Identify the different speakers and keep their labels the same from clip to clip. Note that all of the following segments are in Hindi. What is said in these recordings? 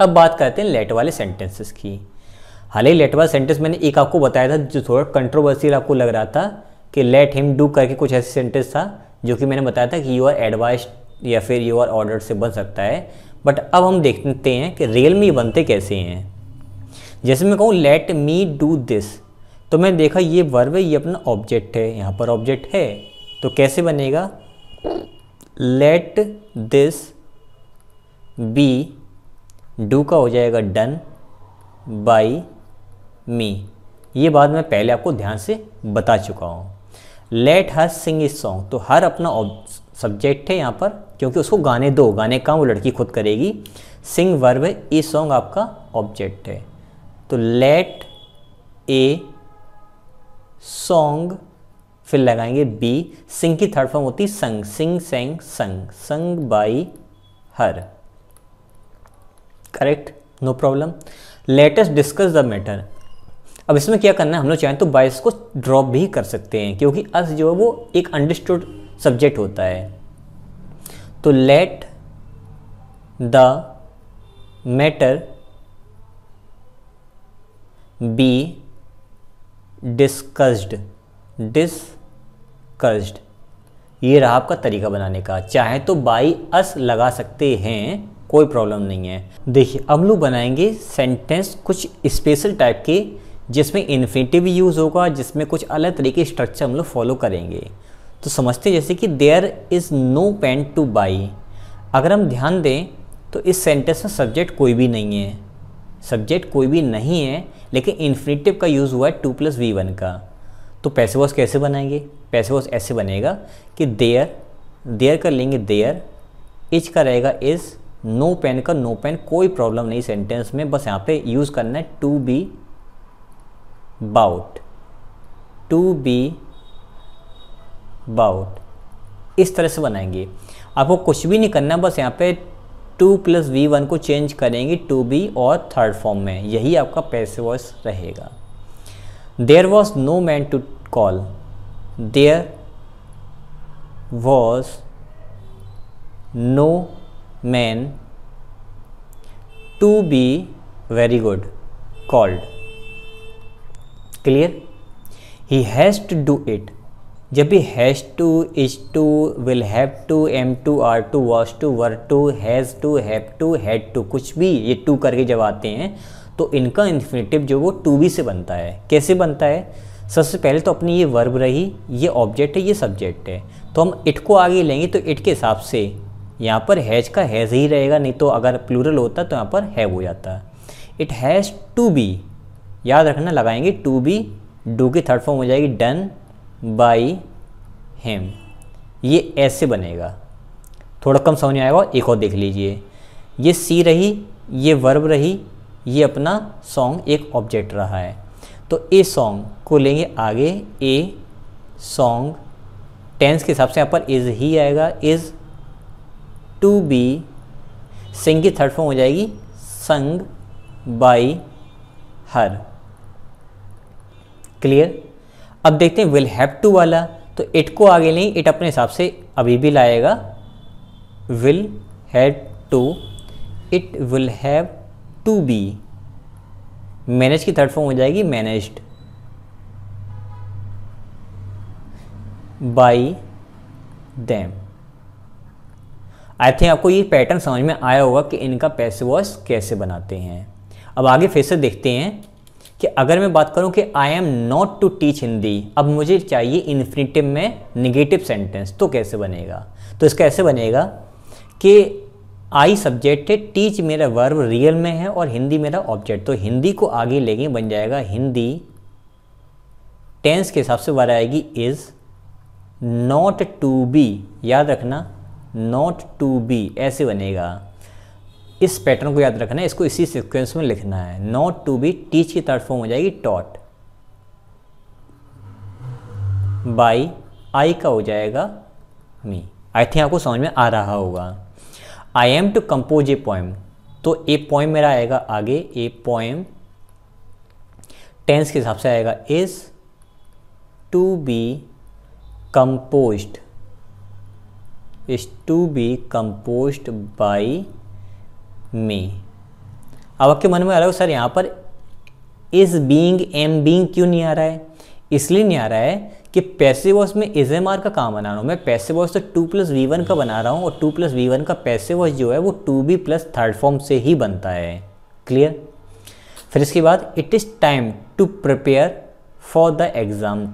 Speaker 1: अब बात करते हैं लेट वाले सेंटेंसेस की। हालाँकि लेट वाला सेंटेंस मैंने एक आपको बताया था जो थोड़ा कंट्रोवर्सियल आपको लग रहा था कि लेट हिम डू करके कुछ ऐसे सेंटेंस था, जो कि मैंने बताया था कि यू आर एडवाइस या फिर यू आर ऑर्डर से बन सकता है। बट अब हम देखते हैं कि रियल में बनते कैसे हैं। जैसे मैं कहूँ लेट मी डू दिस तो मैं देखा ये वर्ब है, ये अपना ऑब्जेक्ट है, यहाँ पर ऑब्जेक्ट है। तो कैसे बनेगा? लेट दिस बी डू का हो जाएगा डन बाई मी। ये बात मैं पहले आपको ध्यान से बता चुका हूँ। लेट हर सिंग इस सॉन्ग तो हर अपना सब्जेक्ट है यहाँ पर, क्योंकि उसको गाने दो। गाने का वो लड़की खुद करेगी। सिंग वर्ब है ई सॉन्ग आपका ऑब्जेक्ट है। तो लेट ए सॉन्ग फिर लगाएँगे बी सिंग की थर्ड फॉर्म होती sung sing sang sung sung by her correct no problem latest discuss the matter अब इसमें क्या करना है? हम लोग चाहें तो बाइस को ड्रॉप भी कर सकते हैं, क्योंकि अस जो है वो एक अंडरस्टूड सब्जेक्ट होता है। तो let the matter be discussed discussed ये रहा आपका तरीका बनाने का। चाहे तो बाई अस लगा सकते हैं। कोई प्रॉब्लम नहीं है। देखिए अब लोग बनाएँगे सेंटेंस कुछ स्पेशल टाइप के, जिसमें इन्फिनेटिव यूज़ होगा, जिसमें कुछ अलग तरीके स्ट्रक्चर हम लोग फॉलो करेंगे। तो समझते जैसे कि there is no pen to buy अगर हम ध्यान दें तो इस सेंटेंस में सब्जेक्ट कोई भी नहीं है। सब्जेक्ट कोई भी नहीं है, लेकिन इन्फिनेटिव का यूज़ हुआ है टू प्लस वी वन का। तो पैसे वॉस कैसे बनाएँगे? पैसे वॉस ऐसे बनेगा कि देयर देयर कर लेंगे देयर इच का रहेगा इज़ नो पेन का नो पेन कोई प्रॉब्लम नहीं सेंटेंस में, बस यहाँ पे यूज़ करना है to be bought to be bought इस तरह से बनाएँगे। आपको कुछ भी नहीं करना, बस यहाँ पे टू प्लस वी वन को चेंज करेंगे टू बी और थर्ड फॉर्म में। यही आपका पैसे वॉइस रहेगा। There was no man to call there was no man to be very good called clear he has to do it जब भी has to is to will have to am to are to was to were to has to have to had to कुछ भी ये टू करके जब आते हैं तो इनका इन्फिनेटिव जो वो टू बी से बनता है। कैसे बनता है? सबसे पहले तो अपनी ये वर्ब रही, ये ऑब्जेक्ट है, ये सब्जेक्ट है। तो हम इट को आगे लेंगे तो इट के हिसाब से यहाँ पर हैज़ का हैज़ ही रहेगा, नहीं तो अगर प्लूरल होता तो यहाँ पर हैव हो जाता। इट हैज़ टू बी याद रखना लगाएँगे टू बी डू की थर्ड फॉर्म हो जाएगी डन बाई हेम ये ऐसे बनेगा। थोड़ा कम समझ में आएगा, एक और देख लीजिए। ये सी रही, ये वर्ब रही, ये अपना सॉन्ग एक ऑब्जेक्ट रहा है। तो ए सॉन्ग को लेंगे आगे ए सॉन्ग टेंस के हिसाब से यहाँ पर इज़ ही आएगा इज़ टू बी सिंग की थर्ड फॉर्म हो जाएगी संग बाई हर। क्लियर अब देखते हैं विल हैव टू वाला तो इट को आगे नहीं इट अपने हिसाब से अभी भी लाएगा। Will have to it will have to be manage की थर्ड फॉर्म हो जाएगी managed by them I think आपको ये पैटर्न समझ में आया होगा कि इनका पैसे वॉइस कैसे बनाते हैं। अब आगे फिर से देखते हैं कि अगर मैं बात करूँ कि I am not to teach Hindi, अब मुझे चाहिए इन्फिनेटिव में निगेटिव सेंटेंस तो कैसे बनेगा? तो इसका ऐसे बनेगा कि आई सब्जेक्ट है टीच मेरा वर्ब रियल में है और हिंदी मेरा ऑब्जेक्ट तो हिंदी को आगे लेंगे बन जाएगा हिंदी। टेंस के हिसाब से वर आएगी इज़ नॉट टू बी याद रखना नॉट टू बी ऐसे बनेगा। इस पैटर्न को याद रखना है, इसको इसी सिक्वेंस में लिखना है। नॉट टू बी टीच की थर्ड फॉर्म हो जाएगी टॉट बाई आई का हो जाएगा मी आई थिंक आपको समझ में आ रहा होगा। I am to compose a poem तो ए पोएम मेरा आएगा आगे। ए पोएम टेंस के हिसाब से आएगा is to be composed is to be composed by me अब आपके मन में आ रहा हो सर, यहाँ पर इस बीइंग एम बीइंग क्यों नहीं आ रहा है? इसलिए नहीं आ रहा है कि पैसे वॉस में इज़ एम आर का काम बना रहा हूँ। मैं पैसे वॉश तो टू प्लस वी वन का बना रहा हूँ और टू प्लस वी वन का पैसे वॉस जो है वो to be plus third form से ही बनता है। क्लियर फिर इसके बाद it is time to prepare for the exam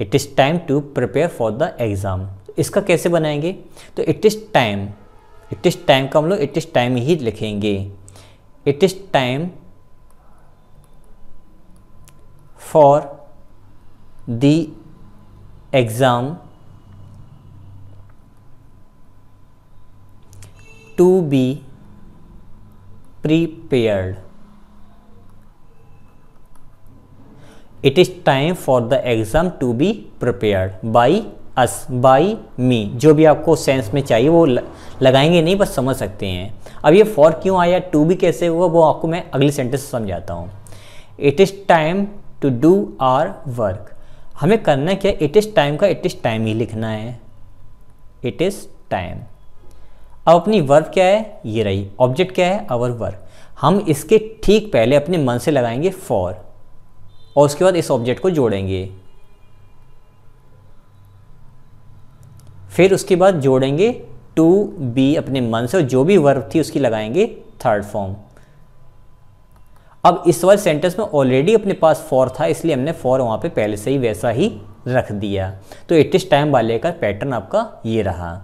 Speaker 1: it is time to prepare for the exam इसका कैसे बनाएँगे? तो it is time it is time का हम लोग इट इज़ टाइम ही लिखेंगे। It is time for the exam to be prepared. It is time for the exam to be prepared by us by me जो भी आपको सेंस में चाहिए, वो लगाएँगे नहीं, बस समझ सकते हैं। अब ये फॉर क्यों आया टू भी कैसे हुआ, वो आपको मैं अगली सेंटेंस से समझाता हूँ। It is time to do our work हमें करना क्या इट इज़ टाइम का इट इज़ टाइम ही लिखना है। इट इज़ टाइम अब अपनी वर्क क्या है? ये रही। ऑब्जेक्ट क्या है? आवर वर्क हम इसके ठीक पहले अपने मन से लगाएँगे फॉर और उसके बाद इस ऑब्जेक्ट को जोड़ेंगे। फिर उसके बाद जोड़ेंगे टू बी अपने मन से और जो भी वर्ब थी उसकी लगाएँगे थर्ड फॉर्म। अब इस वाले सेंटेंस में ऑलरेडी अपने पास फॉर था, इसलिए हमने फॉर वहाँ पे पहले से ही वैसा ही रख दिया। तो इट इस टाइम वाले का पैटर्न आपका ये रहा।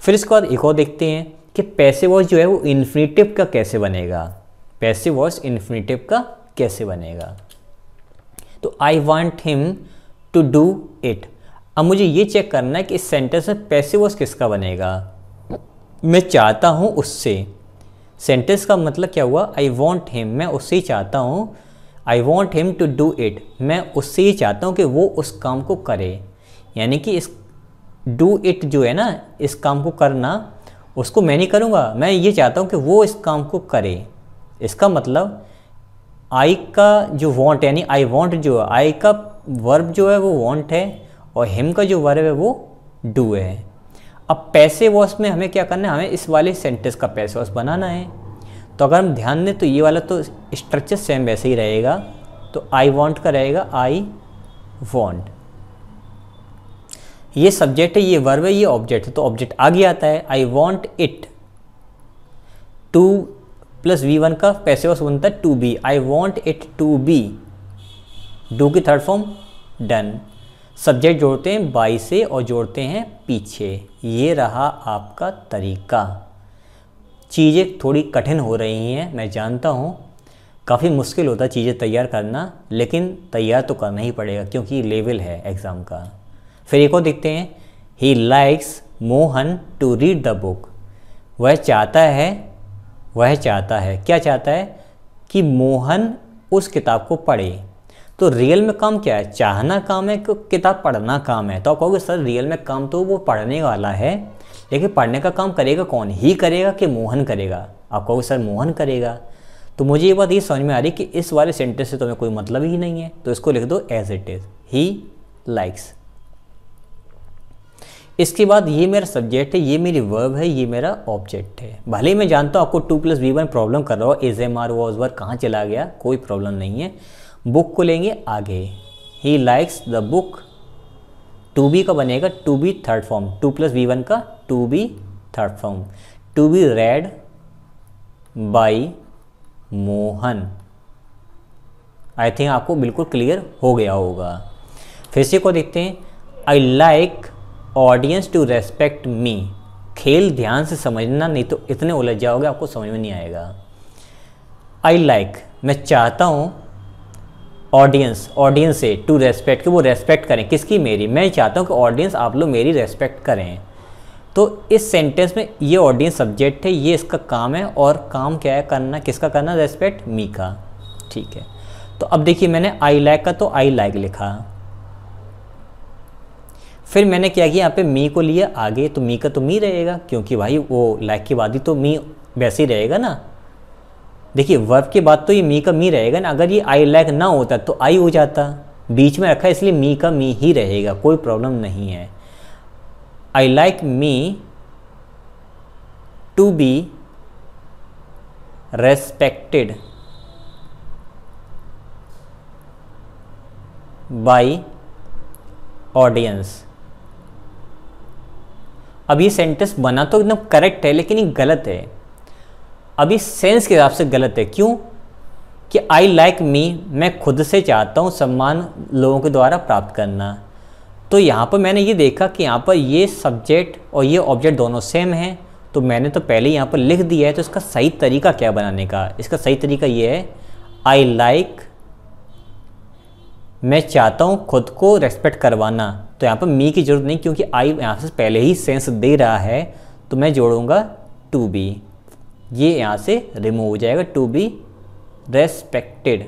Speaker 1: फिर इसके बाद एक और देखते हैं कि पैसे वॉइस जो है वो इन्फिनेटिव का कैसे बनेगा? पैसे वॉइस इन्फिनेटिव का कैसे बनेगा? तो I want him to do it अब मुझे ये चेक करना है कि इस सेंटेंस में पैसे वॉइस किसका बनेगा। मैं चाहता हूँ उससे। सेंटेंस का मतलब क्या हुआ? आई वॉन्ट हिम मैं उससे ही चाहता हूँ। I want him to do it मैं उससे ही चाहता हूँ कि वो उस काम को करे। यानी कि इस डू इट जो है ना, इस काम को करना, उसको मैं नहीं करूँगा। मैं ये चाहता हूँ कि वो इस काम को करे। इसका मतलब आई का जो वॉन्ट यानी आई वॉन्ट जो है आई का वर्ब जो है वो वॉन्ट है। और हिम का जो वर्ब है वो डू है। अब पैसे वॉस में हमें क्या करना है? हमें इस वाले सेंटेंस का पैसे वॉस बनाना है। तो अगर हम ध्यान दें तो ये वाला तो स्ट्रक्चर सेम वैसे ही रहेगा। तो आई वॉन्ट का रहेगा आई वॉन्ट ये सब्जेक्ट है, ये वर्ब है, ये ऑब्जेक्ट है। तो ऑब्जेक्ट आगे आता है I want it to plus V one का पैसे वॉस बनता है to be. I want it to be do की थर्ड फॉर्म डन सब्जेक्ट जोड़ते हैं बाई से और जोड़ते हैं पीछे। ये रहा आपका तरीका। चीज़ें थोड़ी कठिन हो रही हैं, मैं जानता हूँ। काफ़ी मुश्किल होता है चीज़ें तैयार करना, लेकिन तैयार तो करना ही पड़ेगा, क्योंकि लेवल है एग्ज़ाम का। फिर एक और देखते हैं। He likes Mohan to read the book वह चाहता है, वह चाहता है, क्या चाहता है? कि मोहन उस किताब को पढ़े। तो रियल में काम क्या है? चाहना काम है कि किताब पढ़ना काम है। तो आप कहोगे, सर रियल में काम तो वो पढ़ने वाला है, लेकिन पढ़ने का काम करेगा कौन? ही करेगा कि मोहन करेगा? आप कहोगे, सर, मोहन करेगा। तो मुझे ये बात ये समझ में आ रही कि इस वाले सेंटेंस से तो हमें कोई मतलब ही नहीं है। तो इसको लिख दो as it is he likes इसके बाद ये मेरा सब्जेक्ट है, ये मेरी वर्ब है, ये मेरा ऑब्जेक्ट है। भले ही मैं जानता हूँ आपको to plus V one problem कर रहा हो as am are was work कहाँ चला गया, कोई प्रॉब्लम नहीं है। बुक को लेंगे आगे। He likes the book to be का बनेगा to be third form to plus V one का to be third form to be read by Mohan. I think आपको बिल्कुल क्लियर हो गया होगा। फिर से को देखते हैं। I like audience to respect me खेल ध्यान से समझना नहीं तो इतने उलझ जाओगे आपको समझ में नहीं आएगा। आई लाइक like, मैं चाहता हूँ ऑडियंस ऑडियंस से टू रेस्पेक्ट कि वो रेस्पेक्ट करें। किसकी? मेरी। मैं चाहता हूँ कि ऑडियंस आप लोग मेरी रेस्पेक्ट करें। तो इस सेंटेंस में ये ऑडियंस सब्जेक्ट है, ये इसका काम है और काम क्या है? करना, किसका करना? रेस्पेक्ट मी का। ठीक है। तो अब देखिए मैंने आई लाइक का तो आई लाइक लिखा। फिर मैंने क्या किया? यहाँ पे मी को लिया आगे तो मी का तो मी रहेगा, क्योंकि भाई वो लाइक के ही तो मी वैसे ही रहेगा ना। देखिए वर्ब के बाद तो ये मी का मी रहेगा ना। अगर ये आई लाइक ना होता तो आई हो जाता। बीच में रखा इसलिए मी का मी ही रहेगा। कोई प्रॉब्लम नहीं है। I like me to be respected by audience अब ये सेंटेंस बना तो एकदम करेक्ट है, लेकिन ये गलत है। ये सेंस के हिसाब से गलत है। क्यों? कि आई लाइक मी मैं खुद से चाहता हूँ सम्मान लोगों के द्वारा प्राप्त करना। तो यहाँ पर मैंने ये देखा कि यहाँ पर ये सब्जेक्ट और ये ऑब्जेक्ट दोनों सेम हैं। तो मैंने तो पहले यहाँ पर लिख दिया है तो इसका सही तरीका क्या बनाने का? इसका सही तरीका ये है आई लाइक मैं चाहता हूँ खुद को रेस्पेक्ट करवाना। तो यहाँ पर मी की ज़रूरत नहीं, क्योंकि आई यहाँ से पहले ही सेंस दे रहा है तो मैं जोड़ूँगा टू बी ये यहाँ से रिमूव हो जाएगा टू बी रेस्पेक्टेड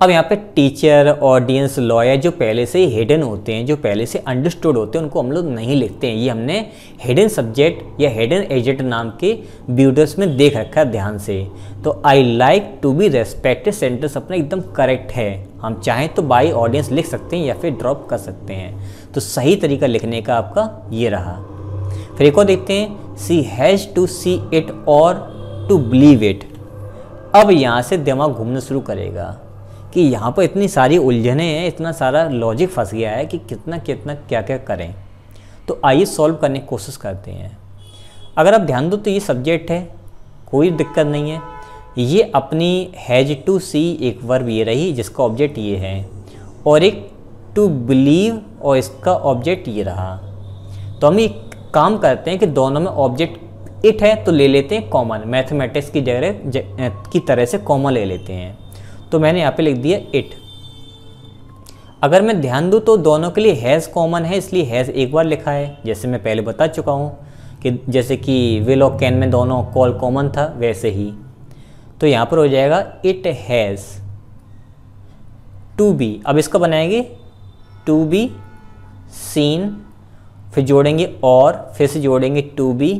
Speaker 1: अब यहाँ पे टीचर ऑडियंस लॉयर जो पहले से ही हिडन होते हैं, जो पहले से अंडरस्टूड होते हैं, उनको हम लोग नहीं लिखते हैं। ये हमने हिडन सब्जेक्ट या हिडन एजेंट नाम के ब्यूडर्स में देख रखा है ध्यान से। तो I like to be respected sentence अपना एकदम करेक्ट है। हम चाहें तो बाई ऑडियंस लिख सकते हैं या फिर ड्रॉप कर सकते हैं। तो सही तरीका लिखने का आपका ये रहा। फिर एक और देखते हैं। She has to see it और टू बिलीव इट अब यहाँ से दिमाग घूमना शुरू करेगा कि यहाँ पर इतनी सारी उलझने हैं, इतना सारा लॉजिक फंस गया है कि कितना कितना, क्या क्या करें। तो आइए सॉल्व करने की कोशिश करते हैं। अगर आप ध्यान दो तो ये सब्जेक्ट है, कोई दिक्कत नहीं है। ये अपनी हैज़ टू सी एक वर्ब ये रही, जिसका ऑब्जेक्ट ये है। और एक टू बिलीव और इसका ऑब्जेक्ट ये रहा। तो हम काम करते हैं कि दोनों में ऑब्जेक्ट इट है तो ले लेते हैं कॉमन मैथमेटिक्स की जगह की तरह से कॉमन ले लेते हैं। तो मैंने यहाँ पे लिख दिया इट अगर मैं ध्यान दूँ तो दोनों के लिए हैज़ कॉमन है, इसलिए हैज़ एक बार लिखा है। जैसे मैं पहले बता चुका हूँ कि जैसे कि विल और कैन में दोनों कॉल कॉमन था, वैसे ही। तो यहाँ पर हो जाएगा इट हैज़ टू बी अब इसका बनाएँगे। टू बी सीन फिर जोड़ेंगे और, फिर से जोड़ेंगे to be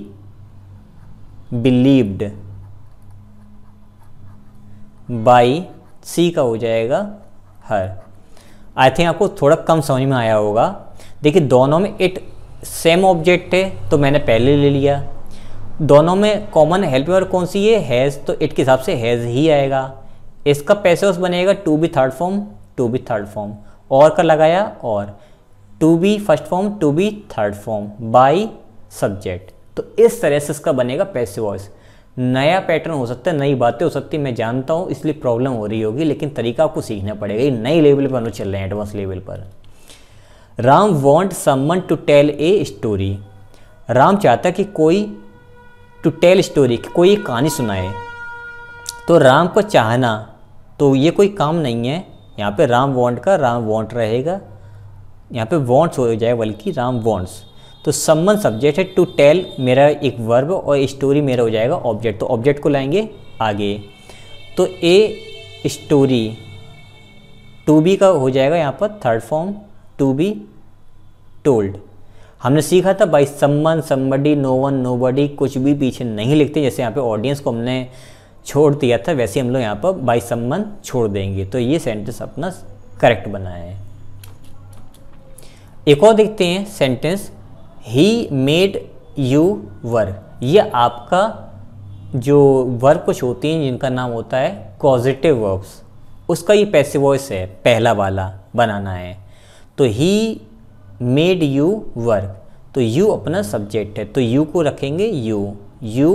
Speaker 1: believed by she का हो जाएगा हर आई थिंक आपको थोड़ा कम समझ में आया होगा। देखिए, दोनों में इट सेम ऑब्जेक्ट है तो मैंने पहले ले लिया। दोनों में कॉमन हेल्पर कौन सी है हैज़ तो इट के हिसाब से हैज़ ही आएगा। इसका पैसे बनेगा to be third form to be third form और का लगाया और। To be first form to be third form by subject तो इस तरह से इसका बनेगा पैसे वॉइस नया पैटर्न हो सकता है, नई बातें हो सकती है, मैं जानता हूँ, इसलिए प्रॉब्लम हो रही होगी, लेकिन तरीका आपको सीखना पड़ेगा। ये नई लेवल पर हम चल रहे हैं एडवांस लेवल पर। Ram want someone to tell a story Ram चाहता कि कोई टू टेल स्टोरी कोई कहानी सुनाए। तो राम को चाहना तो ये कोई काम नहीं है। यहाँ पे राम वॉन्ट का, राम वॉन्ट रहेगा। यहाँ पे वॉन्ट्स हो जाए बल्कि राम वॉन्ट्स तो सम्मन सब्जेक्ट है टू टेल मेरा एक वर्ब और स्टोरी मेरा हो जाएगा ऑब्जेक्ट तो ऑब्जेक्ट को लाएँगे आगे। तो ए स्टोरी टू बी का हो जाएगा यहाँ पर third form to be told हमने सीखा था by someone somebody no one no बडी कुछ भी पीछे नहीं लिखते। जैसे यहाँ पे ऑडियंस को हमने छोड़ दिया था, वैसे हम लोग यहाँ पर बाई सम्मन छोड़ देंगे। तो ये सेंटेंस अपना करेक्ट बना है। एक और देखते हैं sentence he made you work ये आपका जो वर्क कुछ होती हैं जिनका नाम होता है पॉजिटिव वर्ब्स उसका ये पैसिव वॉइस है, पहला वाला बनाना है। तो ही मेड यू वर्क तो यू अपना सब्जेक्ट है तो यू को रखेंगे यू यू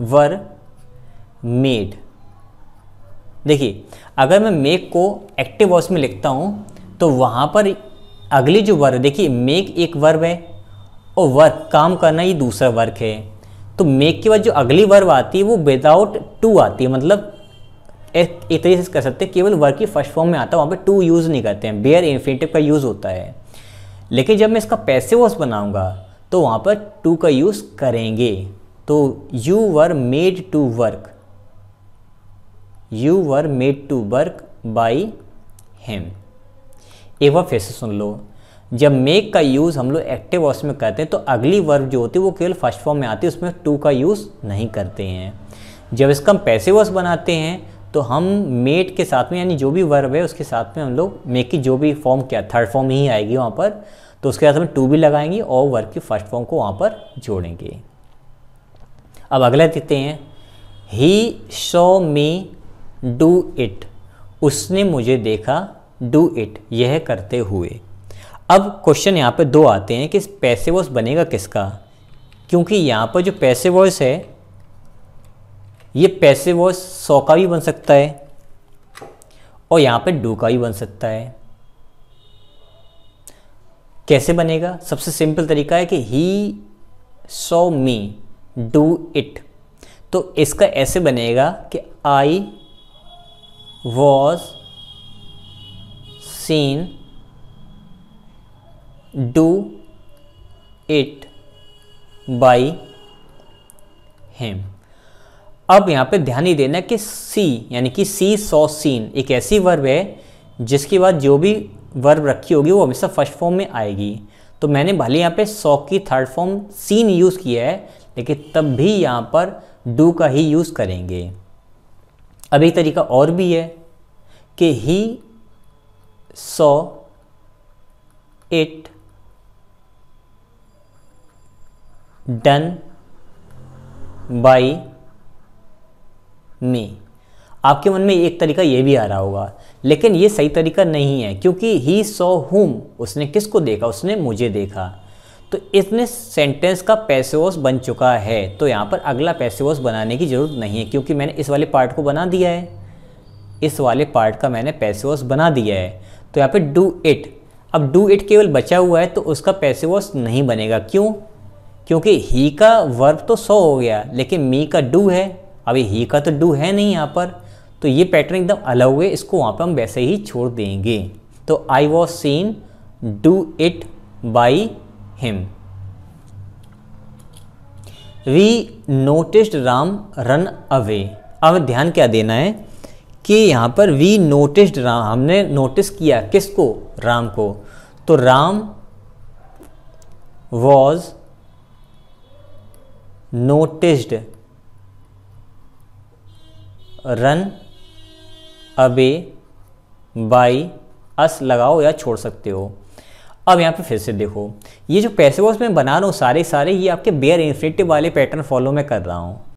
Speaker 1: वर मेड देखिए, अगर मैं मेक को एक्टिव वॉइस में लिखता हूँ तो वहाँ पर अगली जो वर्ग, देखिए मेक एक वर्ब है और वर्क काम करना ये दूसरा वर्क है। तो मेक के बाद जो अगली वर्ब आती है, वो विदाउट टू आती है। मतलब एक तरीके से कर सकते हैं, केवल वर्क की फ़र्स्ट फॉर्म में आता है, वहाँ पे टू यूज़ नहीं करते हैं। बेयर इन्फिनेटिव का यूज़ होता है। लेकिन जब मैं इसका पैसे वॉस बनाऊँगा तो वहाँ पर टू का यूज़ करेंगे। तो you were made to work you were made to work by him एक बार फिर से सुन लो। जब मेक का यूज़ हम लोग एक्टिव वॉइस में करते हैं तो अगली वर्ब जो होती है वो केवल फ़र्स्ट फॉर्म में आती है, उसमें टू का यूज़ नहीं करते हैं। जब इसका हम पैसे वॉइस बनाते हैं तो हम मेट के साथ में, यानी जो भी वर्ब है, उसके साथ में हम लोग मेक की जो भी फॉर्म क्या थर्ड फॉर्म ही आएगी वहाँ पर। तो उसके साथ में टू भी लगाएँगे और वर्ब की फ़र्स्ट फॉर्म को वहाँ पर जोड़ेंगे। अब अगला देखते हैं। He show me do it उसने मुझे देखा डू इट, यह करते हुए। अब क्वेश्चन यहाँ पे दो आते हैं कि पैसे वॉइस बनेगा किसका? क्योंकि यहाँ पर जो पैसे वॉइस है, ये पैसे वॉइस सौ का भी बन सकता है और यहाँ पे डू का भी बन सकता है। कैसे बनेगा? सबसे सिंपल तरीका है कि ही सो मी डू इट तो इसका ऐसे बनेगा कि I was seen do it by him अब यहाँ पे ध्यान ही देना कि सी यानी कि सी सॉ सीन एक ऐसी वर्ब है जिसके बाद जो भी वर्ब रखी होगी वो हमेशा फ़र्स्ट फॉर्म में आएगी। तो मैंने भले यहाँ पे सॉ की थर्ड फॉर्म सीन यूज़ किया है, लेकिन तब भी यहाँ पर डू का ही यूज़ करेंगे। अब एक तरीका और भी है कि he saw it done, by, me. आपके मन में एक तरीका ये भी आ रहा होगा, लेकिन ये सही तरीका नहीं है, क्योंकि ही सॉ हुम उसने किसको देखा, उसने मुझे देखा। तो इसने सेंटेंस का पैसेवोस बन चुका है तो यहाँ पर अगला पैसेवोस बनाने की ज़रूरत नहीं है, क्योंकि मैंने इस वाले पार्ट को बना दिया है। इस वाले पार्ट का मैंने पैसेवोस बना दिया है। तो यहाँ पे डू इट अब डू इट केवल बचा हुआ है तो उसका पैसेवोस नहीं बनेगा। क्यों? क्योंकि ही का वर्ब तो सौ हो गया, लेकिन मी का डू है। अभी ही का तो डू है नहीं यहाँ पर। तो ये पैटर्न एकदम अलग हुए, इसको वहाँ पर हम वैसे ही छोड़ देंगे। तो I was seen do it by him we noticed Ram run away अब ध्यान क्या देना है? कि यहाँ पर वी नोटिस्ड राम, हमने नोटिस किया किसको? राम को। तो Ram was noticed run away by us लगाओ या छोड़ सकते हो। अब यहाँ पे फिर से देखो, ये जो पैसे वॉस मैं बना रहा हूँ, सारे सारे ये आपके बेयर इन्फिनिटिव वाले पैटर्न फॉलो मैं कर रहा हूँ।